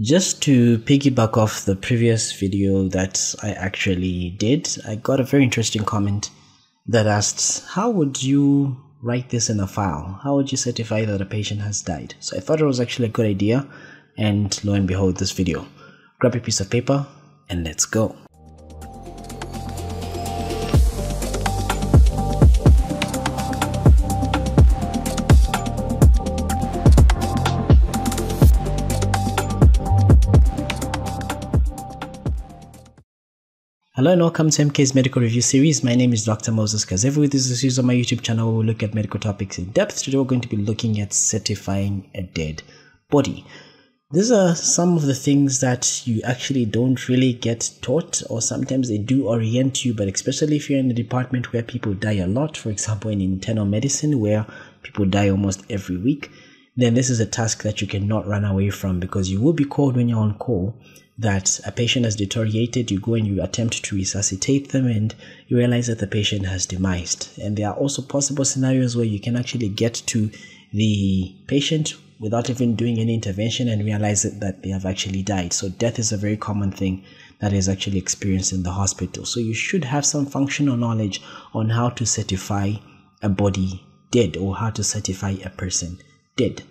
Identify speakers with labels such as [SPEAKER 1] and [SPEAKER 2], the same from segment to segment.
[SPEAKER 1] Just to piggyback off the previous video that I actually did, I got a very interesting comment that asks, how would you write this in a file? How would you certify that a patient has died? So I thought it was actually a good idea and lo and behold this video. Grab a piece of paper and let's go. Hello and welcome to MK's Medical Review Series. My name is Dr. Moses Kazevu. This is a series on my YouTube channel where we look at medical topics in depth. Today we're going to be looking at certifying a dead body. These are some of the things that you actually don't really get taught or sometimes they do orient you, but especially if you're in a department where people die a lot, for example in internal medicine where people die almost every week, then this is a task that you cannot run away from because you will be called when you're on call that a patient has deteriorated, you go and you attempt to resuscitate them, and you realize that the patient has demised. And there are also possible scenarios where you can actually get to the patient without even doing any intervention and realize that they have actually died. So, death is a very common thing that is actually experienced in the hospital. So, you should have some functional knowledge on how to certify a body dead or how to certify a person dead.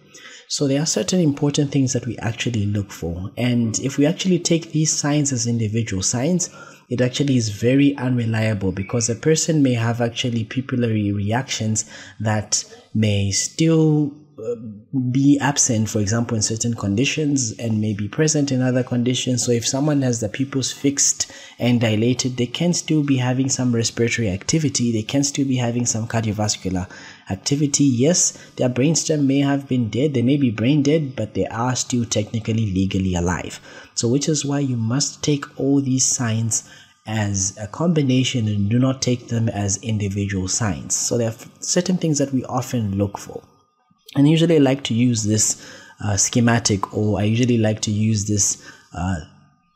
[SPEAKER 1] So there are certain important things that we actually look for. And if we actually take these signs as individual signs, it actually is very unreliable because a person may have actually pupillary reactions that may still uh, be absent, for example, in certain conditions and may be present in other conditions. So, if someone has the pupils fixed and dilated, they can still be having some respiratory activity, they can still be having some cardiovascular activity. Yes, their brainstem may have been dead, they may be brain dead, but they are still technically legally alive. So, which is why you must take all these signs as a combination and do not take them as individual signs. So, there are certain things that we often look for. And usually I like to use this uh, schematic or I usually like to use this uh,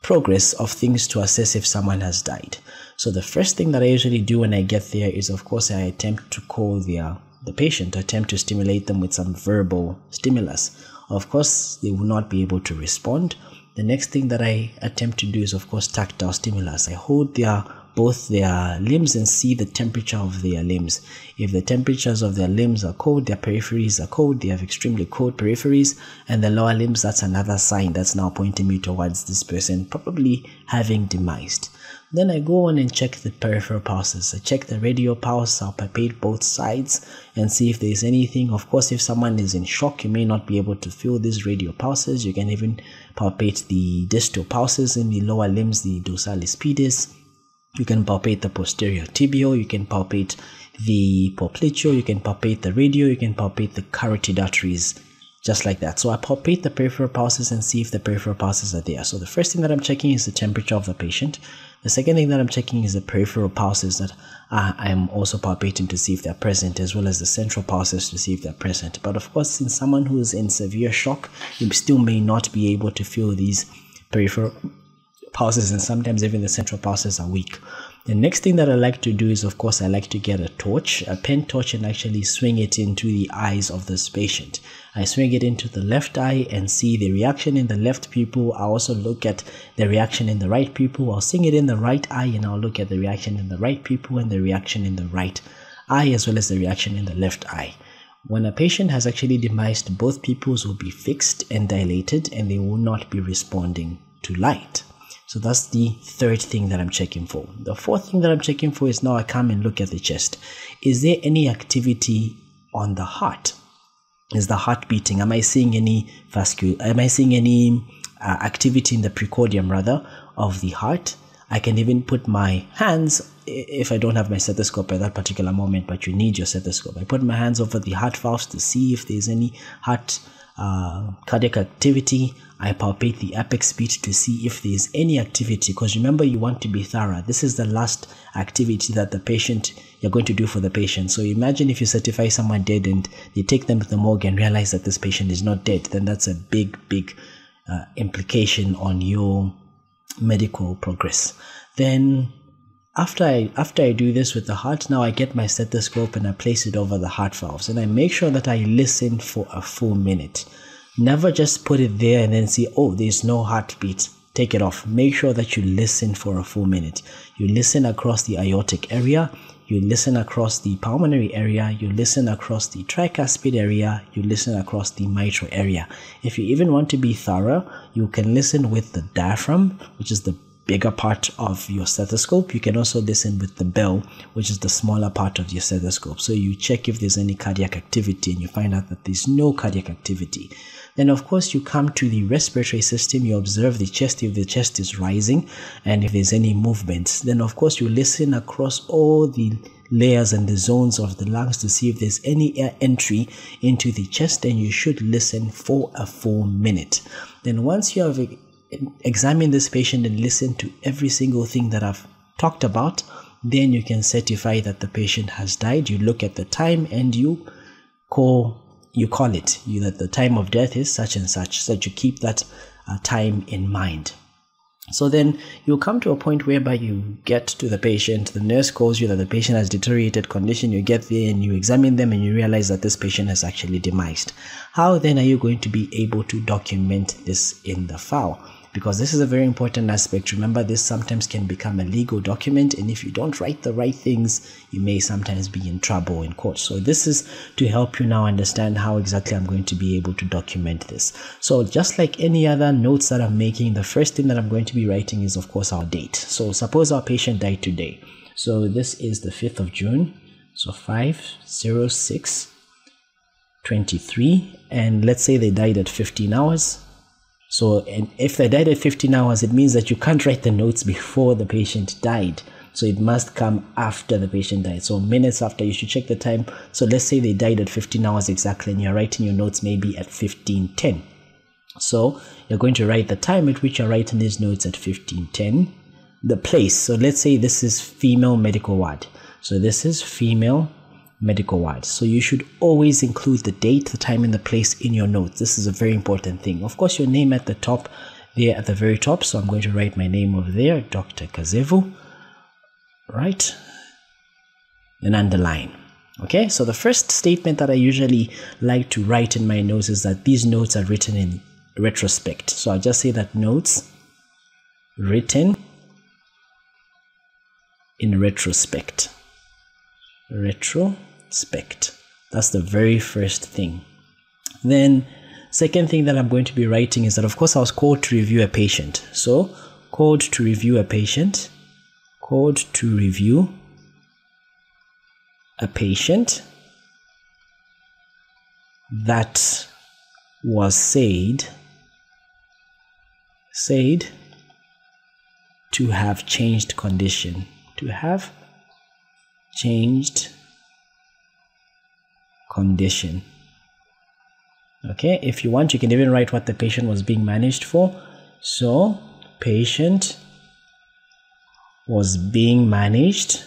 [SPEAKER 1] progress of things to assess if someone has died. So the first thing that I usually do when I get there is of course I attempt to call their the patient, attempt to stimulate them with some verbal stimulus. Of course, they will not be able to respond. The next thing that I attempt to do is of course tactile stimulus. I hold their both their limbs and see the temperature of their limbs. If the temperatures of their limbs are cold, their peripheries are cold, they have extremely cold peripheries, and the lower limbs, that's another sign that's now pointing me towards this person probably having demised. Then I go on and check the peripheral pulses. I check the radial pulse, I'll palpate both sides and see if there's anything. Of course, if someone is in shock, you may not be able to feel these radial pulses. You can even palpate the distal pulses in the lower limbs, the dorsalis pedis you can palpate the posterior tibial, you can palpate the popliteal, you can palpate the radial, you can palpate the carotid arteries, just like that. So I palpate the peripheral pulses and see if the peripheral pulses are there. So the first thing that I'm checking is the temperature of the patient. The second thing that I'm checking is the peripheral pulses that I am also palpating to see if they're present, as well as the central pulses to see if they're present. But of course, in someone who is in severe shock, you still may not be able to feel these peripheral pulses and sometimes even the central pulses are weak. The next thing that I like to do is, of course, I like to get a torch, a pen torch, and actually swing it into the eyes of this patient. I swing it into the left eye and see the reaction in the left pupil. I also look at the reaction in the right pupil. I'll swing it in the right eye and I'll look at the reaction in the right pupil and the reaction in the right eye as well as the reaction in the left eye. When a patient has actually demised, both pupils will be fixed and dilated and they will not be responding to light. So that's the third thing that I'm checking for. The fourth thing that I'm checking for is now I come and look at the chest. Is there any activity on the heart? Is the heart beating? Am I seeing any vascular? Am I seeing any uh, activity in the precordium rather of the heart? I can even put my hands if I don't have my stethoscope at that particular moment, but you need your stethoscope. I put my hands over the heart valves to see if there's any heart uh, cardiac activity. I palpate the apex beat to see if there is any activity because remember you want to be thorough. This is the last activity that the patient you're going to do for the patient. So imagine if you certify someone dead and you take them to the morgue and realize that this patient is not dead, then that's a big, big uh, implication on your medical progress. Then after I after I do this with the heart, now I get my stethoscope and I place it over the heart valves and I make sure that I listen for a full minute. Never just put it there and then see, oh, there's no heartbeat. Take it off. Make sure that you listen for a full minute. You listen across the aortic area, you listen across the pulmonary area, you listen across the tricuspid area, you listen across the mitral area. If you even want to be thorough, you can listen with the diaphragm, which is the bigger part of your stethoscope. You can also listen with the bell, which is the smaller part of your stethoscope. So you check if there's any cardiac activity and you find out that there's no cardiac activity. Then, of course, you come to the respiratory system, you observe the chest if the chest is rising and if there's any movements. Then, of course, you listen across all the layers and the zones of the lungs to see if there's any air entry into the chest and you should listen for a full minute. Then once you have examine this patient and listen to every single thing that I've talked about, then you can certify that the patient has died. You look at the time and you call you call it you that the time of death is such and such, so that you keep that uh, time in mind. So then you'll come to a point whereby you get to the patient, the nurse calls you that the patient has deteriorated condition, you get there and you examine them and you realize that this patient has actually demised. How then are you going to be able to document this in the file? Because this is a very important aspect. Remember, this sometimes can become a legal document, and if you don't write the right things, you may sometimes be in trouble in court. So, this is to help you now understand how exactly I'm going to be able to document this. So, just like any other notes that I'm making, the first thing that I'm going to be writing is, of course, our date. So, suppose our patient died today. So, this is the 5th of June. So, 506 23, and let's say they died at 15 hours so, and if they died at 15 hours, it means that you can't write the notes before the patient died. So it must come after the patient died. So minutes after, you should check the time. So let's say they died at 15 hours exactly, and you're writing your notes maybe at 15:10. So you're going to write the time at which you're writing these notes at 15:10. The place. So let's say this is female medical ward. So this is female medical ward. So you should always include the date, the time, and the place in your notes. This is a very important thing. Of course, your name at the top, there at the very top. So I'm going to write my name over there, Dr. Kazevu, right? And underline. Okay, so the first statement that I usually like to write in my notes is that these notes are written in retrospect. So I'll just say that notes written in retrospect retrospect. That's the very first thing. Then, second thing that I'm going to be writing is that, of course, I was called to review a patient. So, called to review a patient, called to review a patient that was said said to have changed condition to have changed condition. Okay, if you want, you can even write what the patient was being managed for. So, patient was being managed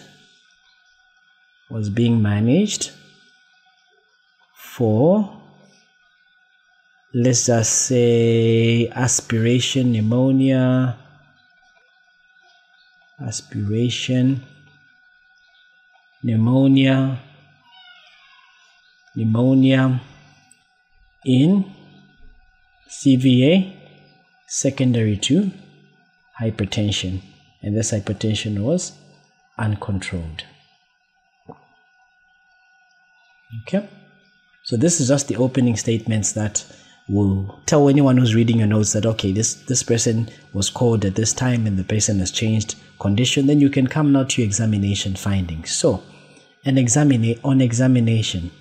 [SPEAKER 1] was being managed for let's just say aspiration pneumonia aspiration pneumonia, pneumonia in CVA secondary to hypertension. And this hypertension was uncontrolled. Okay? So this is just the opening statements that will tell anyone who's reading your notes that okay this this person was called at this time and the person has changed condition then you can come now to your examination findings. So an examine on examination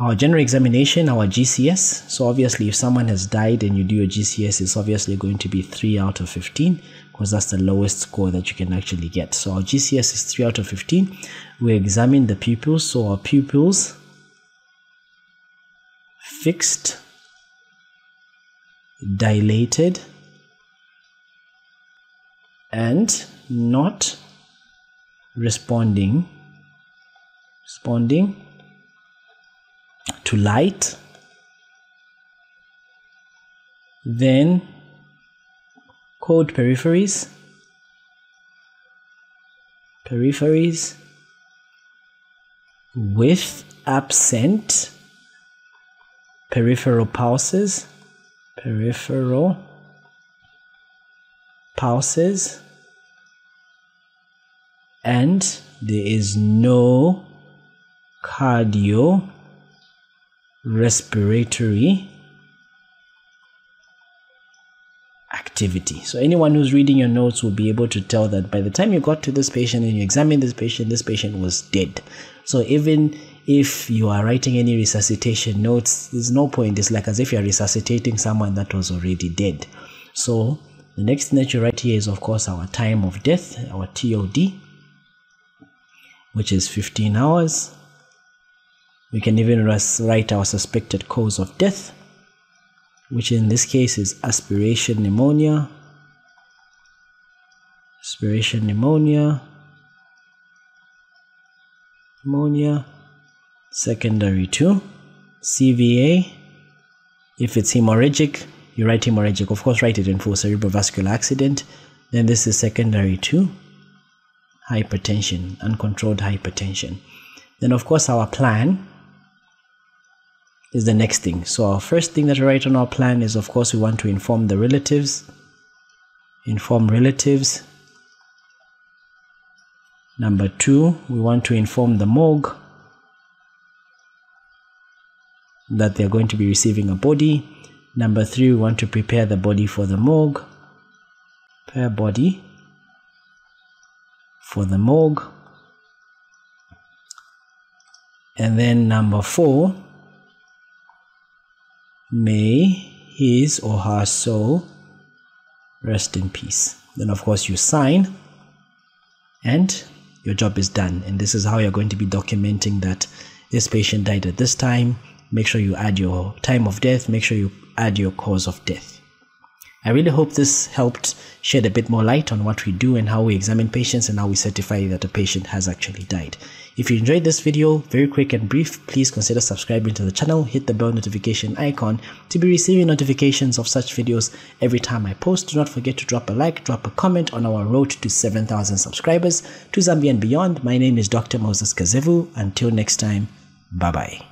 [SPEAKER 1] our general examination our gcs so obviously if someone has died and you do your gcs it's obviously going to be 3 out of 15 because that's the lowest score that you can actually get. So our gcs is 3 out of 15 we examine the pupils. So our pupils fixed dilated and not responding responding to light then cold peripheries peripheries with absent peripheral pulses, peripheral pulses, and there is no cardio respiratory activity. So anyone who's reading your notes will be able to tell that by the time you got to this patient and you examined this patient, this patient was dead. So even if you are writing any resuscitation notes, there's no point. It's like as if you're resuscitating someone that was already dead. So the next thing that you write here is of course our time of death, our TOD, which is 15 hours. We can even write our suspected cause of death, which in this case is aspiration pneumonia. Aspiration pneumonia. Pneumonia. Secondary to CVA. If it's hemorrhagic, you write hemorrhagic. Of course, write it in full cerebrovascular accident. Then this is secondary to hypertension, uncontrolled hypertension. Then, of course, our plan is the next thing. So our first thing that we write on our plan is of course we want to inform the relatives. Inform relatives. Number two, we want to inform the morgue that they're going to be receiving a body. Number three, we want to prepare the body for the morgue. Prepare body for the morgue. And then number four, May his or her soul rest in peace. Then, of course, you sign and your job is done. And this is how you're going to be documenting that this patient died at this time. Make sure you add your time of death, make sure you add your cause of death. I really hope this helped shed a bit more light on what we do and how we examine patients and how we certify that a patient has actually died. If you enjoyed this video, very quick and brief, please consider subscribing to the channel, hit the bell notification icon to be receiving notifications of such videos every time I post. Do not forget to drop a like, drop a comment on our road to 7,000 subscribers to Zambia and beyond. My name is Dr. Moses Kazevu. Until next time, bye bye.